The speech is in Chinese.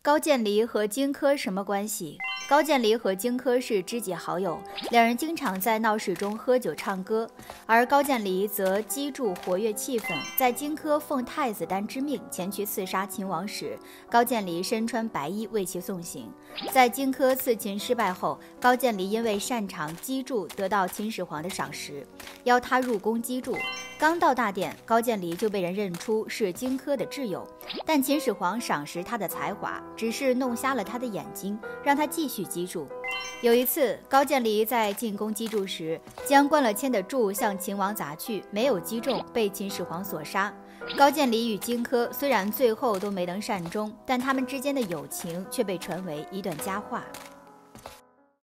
高渐离和荆轲什么关系？高渐离和荆轲是知己好友，两人经常在闹市中喝酒唱歌，而高渐离则击筑活跃气氛。在荆轲奉太子丹之命前去刺杀秦王时，高渐离身穿白衣为其送行。在荆轲刺秦失败后，高渐离因为擅长击筑，得到秦始皇的赏识，邀他入宫击筑。刚到大殿，高渐离就被人认出是荆轲的挚友，但秦始皇赏识他的才华，只是弄瞎了他的眼睛，让他继续。去击柱。有一次，高渐离在进攻击柱时，将灌了铅的柱向秦王砸去，没有击中，被秦始皇所杀。高渐离与荆轲虽然最后都没能善终，但他们之间的友情却被传为一段佳话。